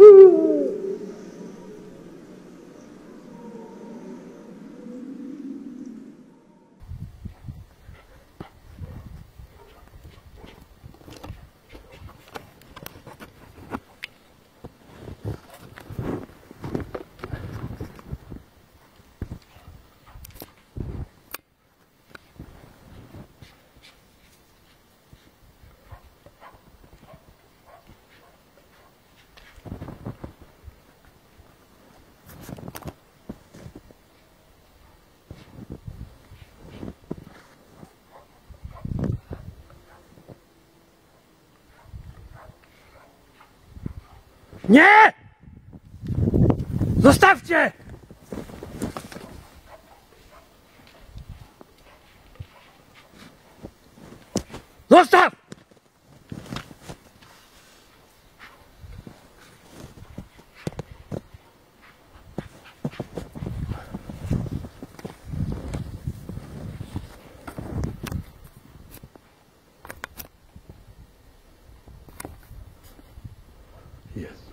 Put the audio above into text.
Woo! Nie! Zostawcie! Zostaw! Yes.